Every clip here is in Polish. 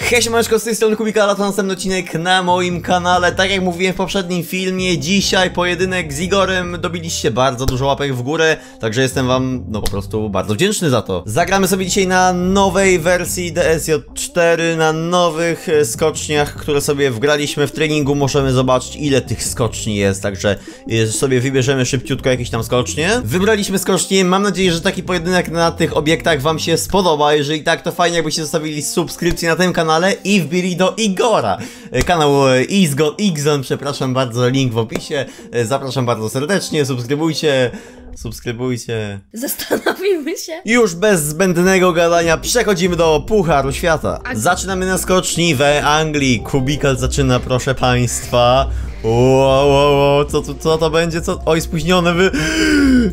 Hej, siemaneczko, z tej strony Kubika, to następny odcinek na moim kanale. Tak jak mówiłem w poprzednim filmie, dzisiaj pojedynek z Igorem dobiliście bardzo dużo łapek w górę, także jestem wam, no po prostu bardzo wdzięczny za to. Zagramy sobie dzisiaj na nowej wersji DSJ4, na nowych e, skoczniach, które sobie wgraliśmy w treningu. Możemy zobaczyć ile tych skoczni jest, także e, sobie wybierzemy szybciutko jakieś tam skocznie. Wybraliśmy skocznie, mam nadzieję, że taki pojedynek na tych obiektach wam się spodoba. Jeżeli tak, to fajnie jakbyście zostawili subskrypcję na tym kanale i wbili do Igora. E, Kanał e, Izgo, Xon, przepraszam bardzo, link w opisie. E, Zapraszam bardzo serdecznie, subskrybujcie, subskrybujcie. Zastanowimy się. Już bez zbędnego gadania przechodzimy do Pucharu Świata. Zaczynamy na skoczni we Anglii. Kubikal zaczyna, proszę państwa. Wow, wow, wow, co, co, co to będzie? Co? Oj, spóźnione wy...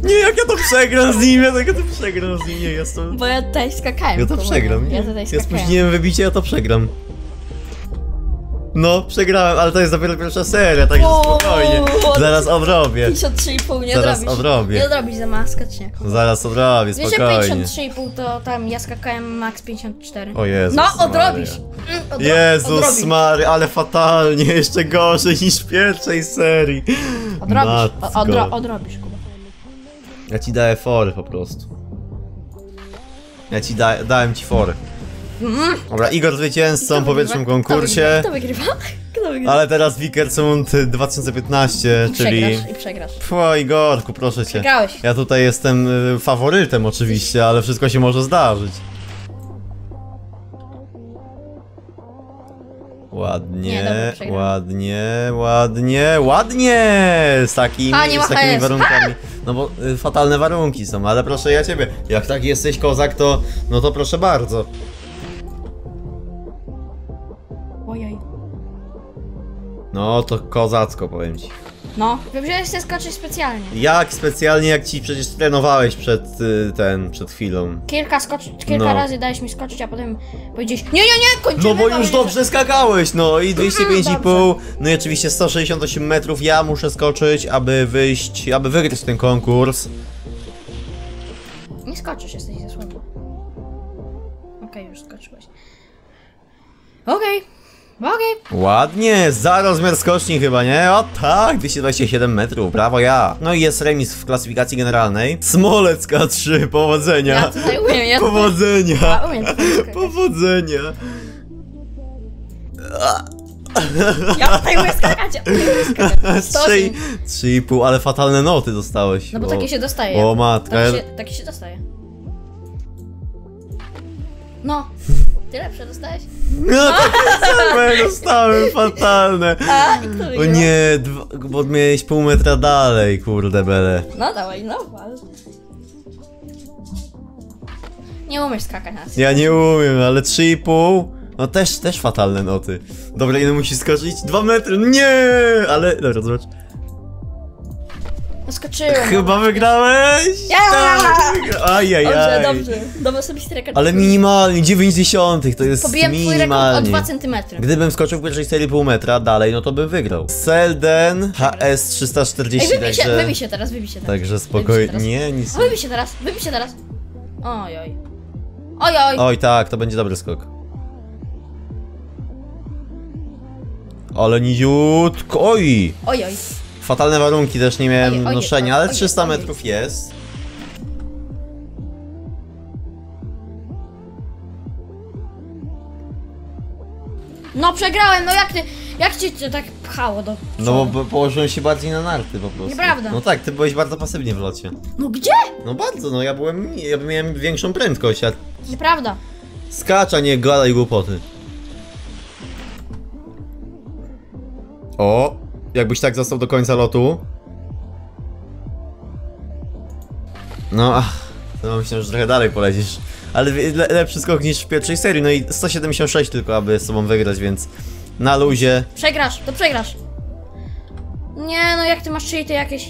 Nie, jak ja to przegram z nim, jak ja to przegram z nim, nie, jestem... Bo ja tutaj skakałem. Ja to przegram. Ja nie. tutaj Ja skakałem. spóźniłem wybicie, ja to przegram. No, przegrałem, ale to jest dopiero pierwsza seria, także O, spokojnie. Zaraz odrobię. 53,5 nie Zaraz odrobisz. odrobię. Nie odrobisz za maskę, czy nie? Zaraz odrobię, Wiesz, że spokojnie. 53,5 to tam ja skakałem max 54. O Jezus No, Maria. odrobisz. Mm, odro- Jezus odrobisz. Mary, ale fatalnie, jeszcze gorzej niż w pierwszej serii. Odrobisz, Matko. odro, odrobisz, Kuba. Ja ci daję fory po prostu. Ja ci da dałem ci fory. Dobra, Igor zwycięzcą po pierwszym konkursie. Kto wygrywa? Kto wygrywa? Ale teraz Wickersund 2015, I czyli... przegrasz, i przegrasz. Pło, Igorku, proszę cię. Przegrałeś. Ja tutaj jestem y, faworytem oczywiście, ale wszystko się może zdarzyć. Ładnie, Nie, dobra, ładnie, ładnie, ładnie! Z takimi, z takimi warunkami. No bo y, fatalne warunki są, ale proszę ja ciebie. Jak tak jesteś kozak, to no to proszę bardzo. No to kozacko powiem ci. No, wziąłeś się skoczyć specjalnie. Jak specjalnie, jak ci przecież trenowałeś przed y, ten, przed chwilą. Kilka, skoczy, kilka No. razy dałeś mi skoczyć, a potem powiedziałeś Nie, nie, nie, kończymy No bo już dobrze skakałeś, no i 205,5, Dobrze. no i oczywiście 168 metrów ja muszę skoczyć, aby wyjść, aby wygrać ten konkurs. Nie skoczysz, jesteś za słabo. Okej, już skoczyłeś. Okej, okej. Ładnie, za rozmiar skoczni chyba, nie? O tak, 227 metrów, brawo ja. No i jest remis w klasyfikacji generalnej. Smolec K3, powodzenia. Ja tutaj umiem, ja Powodzenia. ja umiem. Powodzenia. Ja tutaj umiem skakać, ja umiem skakać. Trzy, Stosuj. trzy i pół, ale fatalne noty dostałeś. No bo O- takie się dostaje. O matka. Takie się, takie się dostaje. No, ty lepsze dostałeś? No takie same dostałem, fatalne. A, O nie, dwa, bo miałeś pół metra dalej, kurde bele. No dawaj, no wal. Nie umiesz skakać na Ja nie umiem, ale 3,5. No też, też fatalne noty. Dobra, ile musi skoczyć? 2 metry, nie! Ale, dobra, zobacz. No skoczyłem. Chyba dobra. wygrałeś! Ja! Tak, wygra- Ajajaj. Dobrze, dobrze. Dobrze sobie rekord. Ale minimalnie, 90 to jest Pobiłem twój rekord o minimalnie. 2 cm. Gdybym skoczył w pierwszej serii pół metra dalej, no to by wygrał. Selden HS 340, Ej, wybij się, także... wybij się teraz, wybij się teraz. Także spokojnie, nie, nic. Wybij się teraz, wybij się teraz. Oj, oj. Oj, oj. Oj tak, to będzie dobry skok. Ale niziutko, oj! Oj, oj. Fatalne warunki też nie miałem noszenia, ale ojej, 300 ojej. metrów jest. No przegrałem, no jak ty, jak ci to tak pchało do No bo bo położyłem się bardziej na narty po prostu. Nieprawda. No tak, ty byłeś bardzo pasywnie w locie. No gdzie? No bardzo, no ja byłem, ja miałem większą prędkość, a Nieprawda. skacza nie gadaj głupoty. O, jakbyś tak został do końca lotu. No, ach, to myślałem, że trochę dalej polecisz. Ale le, lepszy skok niż w pierwszej serii, no i 176 tylko, aby z sobą wygrać, więc na luzie. Przegrasz, to przegrasz. Nie, no jak ty masz cheaty jakieś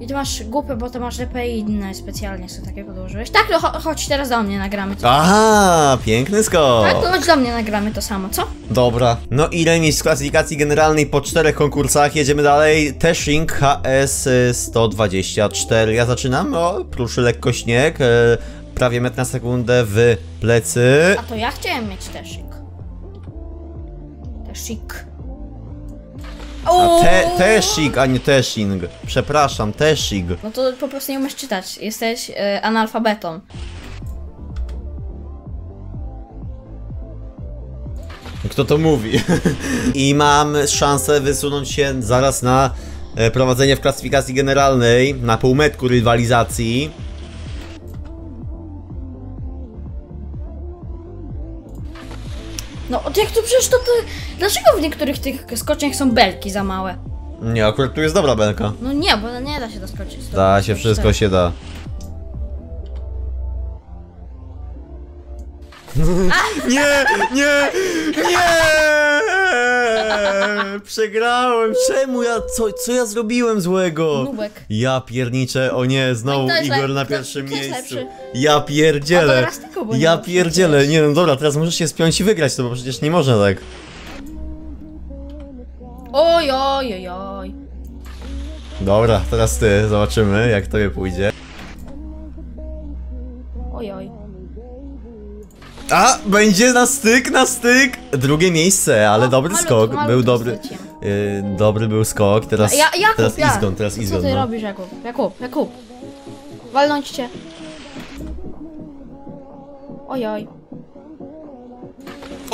i- ty masz głupy, bo to masz DPI inne specjalnie sobie takiego dołożyłeś. Tak, no cho- chodź teraz do mnie nagramy to. Aha, piękny skok. Tak, to chodź do mnie nagramy to samo, co? Dobra. No i remis w klasyfikacji generalnej po czterech konkursach. Jedziemy dalej. Teshing HS y, 124. Ja zaczynam. O, pruszy lekko śnieg. e, Prawie metr na sekundę w plecy. A to ja chciałem mieć teszik. Teszik. A te, Teshig, a nie Teshing. Przepraszam, Teshig. No to po prostu nie umiesz czytać. Jesteś e, analfabetą. Kto to mówi? I mam szansę wysunąć się zaraz na e, prowadzenie w klasyfikacji generalnej, na półmetku rywalizacji. No jak to przecież to, to... Dlaczego w niektórych tych skoczniach są belki za małe? Nie, akurat tu jest dobra belka. No nie, bo nie da się doskoczyć. Da się, wszystko się da. Nie, nie, nie! Przegrałem! Czemu ja, co, co ja zrobiłem złego? Nubek. Ja pierniczę, o nie, znowu No jest Igor lep- na pierwszym kto miejscu. Ja pierdzielę. tylko, Ja pierdzielę. Nie no dobra, teraz możesz się spiąć i wygrać to, bo przecież nie można tak. Oj, oj, oj, oj. Dobra, teraz ty, zobaczymy jak tobie pójdzie. A, będzie na styk, na styk! Drugie miejsce, ale O, dobry malutko, skok, malutko był dobry. Yy, dobry był skok, teraz, Ja, Jakub, teraz ja. Izgon, teraz Co Izgon. ty No. robisz, Jakub? Jakub, Jakub. Walnąć cię. Oj, oj.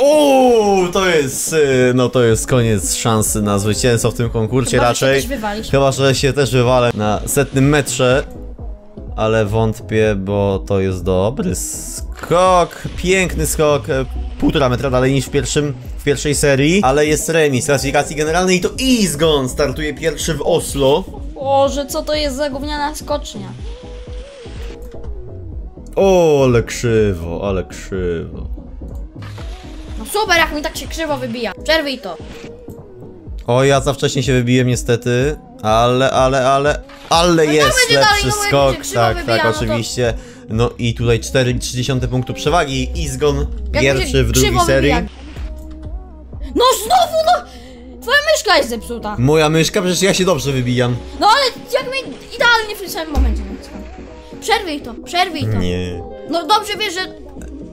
Uuu, to jest, yy, no to jest koniec szansy na zwycięstwo w tym konkursie Chyba, że się raczej. też wywalisz. Chyba, że się też wywalę na setnym metrze. Ale wątpię, bo to jest dobry skok. Piękny skok. e, Półtora metra dalej niż w pierwszym, w pierwszej serii. Ale jest remis klasyfikacji generalnej i to Izgon startuje pierwszy w Oslo. Boże, co to jest za gówniana skocznia? O, ale krzywo, ale krzywo. No super, jak mi tak się krzywo wybija. Przerwij to. O, ja za wcześnie się wybiłem niestety. Ale, ale, ale, ale jest No będzie dalej, lepszy no jak skok. krzywo Tak, tak, no to- oczywiście. No i tutaj 4,3 punktu przewagi. Izgon Jak mi pierwszy w drugiej krzywo serii. wybija. No znowu, no! Twoja myszka jest zepsuta. Moja myszka, przecież ja się dobrze wybijam. No ale jak mi idealnie w tym samym momencie naciskam. Przerwij to, przerwij to. Nie. No dobrze wiesz, że...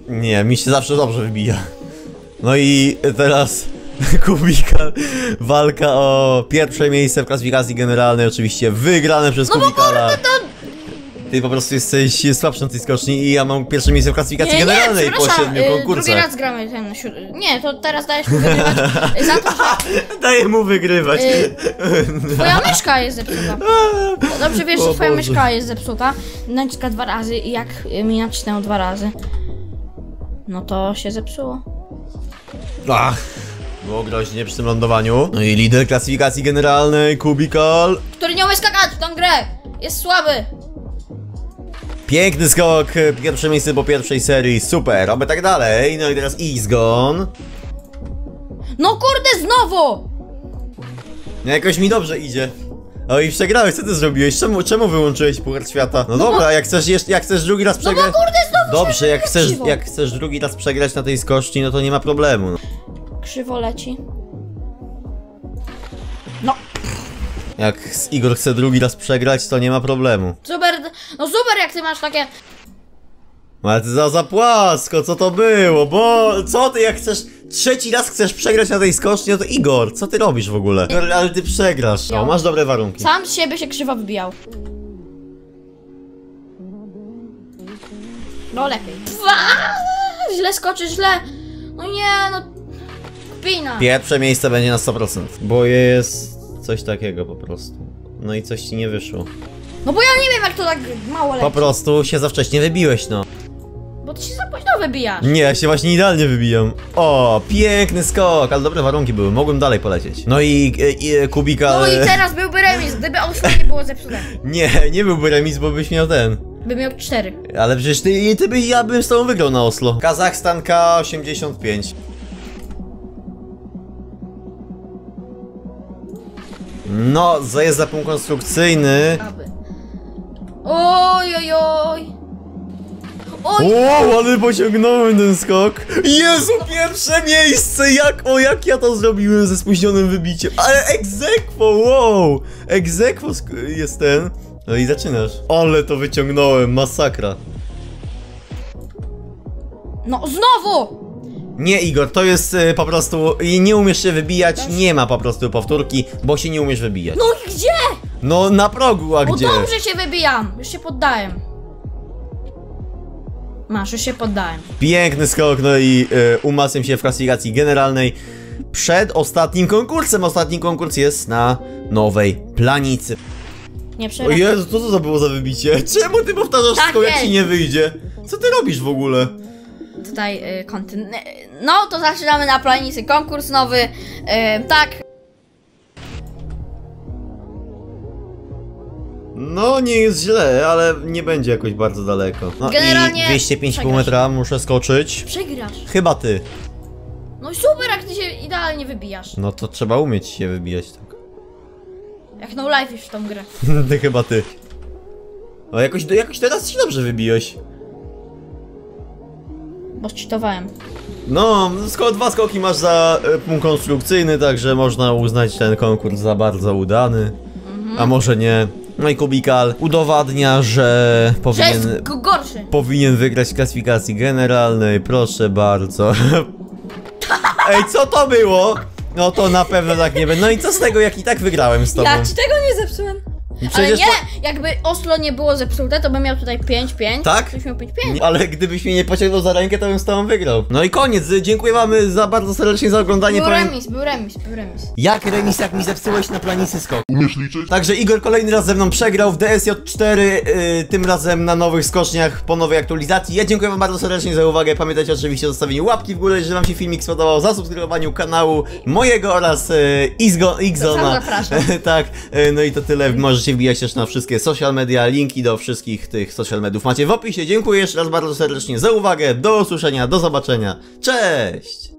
Nie, mi się zawsze dobrze wybija. No i teraz Kubika, walka o pierwsze miejsce w klasyfikacji generalnej, oczywiście wygrane przez No Kubikala. to... Ty po prostu jesteś słabszą tej skoczni i ja mam pierwsze miejsce w klasyfikacji Nie, nie, generalnej po przepraszam, siedmiu y, drugi konkursach. raz gramy ten siód... Nie, to teraz dajesz mi wygrywać y, za to, że Daję mu wygrywać. y, twoja myszka jest zepsuta. Dobrze wiesz, O że twoja Boże. myszka jest zepsuta. Naciska dwa razy i jak mi nacisnęło dwa razy, no to się zepsuło. Ach, było groźnie przy tym lądowaniu. No i lider klasyfikacji generalnej, Kubikal. Który nie umie skakać w tą grę! Jest słaby! Piękny skok, pierwsze miejsce po pierwszej serii, super, oby tak dalej. No i teraz Izgon. No kurde, znowu! No jakoś mi dobrze idzie. O i przegrałeś, co ty zrobiłeś? Czemu, czemu wyłączyłeś Puchar Świata? No, dobra, jak chcesz jeszcze, jak chcesz drugi raz No bo przegrać... kurde, znowu Dobrze, jak chcesz, jak chcesz drugi raz przegrać na tej skoczni, no to nie ma problemu. No. Krzywo leci. No, Jak Igor chce drugi raz przegrać, to nie ma problemu. super, no super jak ty masz takie... Ale ty za, za płasko, co to było? Bo co ty, jak chcesz trzeci raz chcesz przegrać na tej skoczni, no to Igor, co ty robisz w ogóle? Igor, ale ty przegrasz. O, Ja. masz dobre warunki. Sam z siebie się krzywo wybijał. No lepiej. Dwa! Źle skoczy, źle. No nie, no... Kpina. Pierwsze miejsce będzie na 100%, bo jest coś takiego po prostu. No i coś ci nie wyszło. No bo ja nie wiem jak to tak mało Po leci. prostu się za wcześnie wybiłeś, no. Bo ty się za późno wybijasz. Nie, ja się właśnie idealnie wybijam. O, piękny skok, ale dobre warunki były, mogłem dalej polecieć. No i, i, i Kubika... No i teraz byłby remis, gdyby ośmiu nie było zepsute. Nie, nie byłby remis, bo byś miał ten. By miał cztery. Ale przecież ty, ty by, ja bym z tobą wygrał na Oslo. Kazachstan K85. No, zajazd za punkt konstrukcyjny. Aby. Oj, oj, oj. Oj, Wow, ale pociągnąłem ten skok. Jezu, pierwsze miejsce! Jak, o, jak ja to zrobiłem ze spóźnionym wybiciem. Ale egzekwo, wow! Egzekwo jest ten. No i zaczynasz. Ale to wyciągnąłem, masakra. no znowu! Nie, Igor, to jest y, po prostu. i Nie umiesz się wybijać, nie ma po prostu powtórki, bo się nie umiesz wybijać. No i gdzie? No na progu, a No gdzie? dobrze się wybijam. Już się poddałem. Masz, już się poddałem. Piękny skok, no i y, umacniam się w klasyfikacji generalnej przed ostatnim konkursem. Ostatni konkurs jest na nowej planicy. Nie O. Jezu, co to za było za wybicie? Czemu ty powtarzasz Tak skok, jak jest. ci nie wyjdzie? Co ty robisz w ogóle? Tutaj y, kontyn... No, to zaczynamy na planicy konkurs nowy. Y, tak, No, nie jest źle, ale nie będzie jakoś bardzo daleko. No Generalnie i 205 przegrasz. metra muszę skoczyć. przegrasz. Chyba ty. No super, jak ty się idealnie wybijasz. No to trzeba umieć się wybijać tak. Jak no life już w tą grę. ty chyba ty. O, jakoś, jakoś teraz się dobrze wybiłeś. Bo cheatowałem. No, skoro dwa skoki masz za e, punkt konstrukcyjny, także można uznać ten konkurs za bardzo udany. A może nie. No i Kubikal udowadnia, że Że jest powinien, g- gorszy. powinien wygrać w klasyfikacji generalnej, proszę bardzo. Ej, co to było? No to na pewno tak nie będzie. No i co z tego, jak i tak wygrałem z tobą? Ja ci tego nie zepsułem. Ale nie, to- jakby Oslo nie było zepsute, to bym miał tutaj 5-5. Tak? Byś miał 5-5. Nie, Ale gdybyś mnie nie pociągnął za rękę, to bym z tobą wygrał. No i koniec. Dziękuję wam za bardzo serdecznie za oglądanie. Był remis, był remis, był remis. Jak remis, jak mi zepsułeś na planicy skok. Umiesz liczyć? Także Igor kolejny raz ze mną przegrał w DSJ4, yy, tym razem na nowych skoczniach po nowej aktualizacji. Ja dziękuję wam bardzo serdecznie za uwagę. Pamiętajcie oczywiście o zostawieniu łapki w górę, jeżeli wam się filmik spodobał, zasubskrybowaniu kanału mojego oraz yy, Izgo, Igzona. Tak, yy, no i to tyle. Możecie wbijać też na wszystkie social media, linki do wszystkich tych social mediów macie w opisie. Dziękuję jeszcze raz bardzo serdecznie za uwagę. Do usłyszenia, do zobaczenia. Cześć!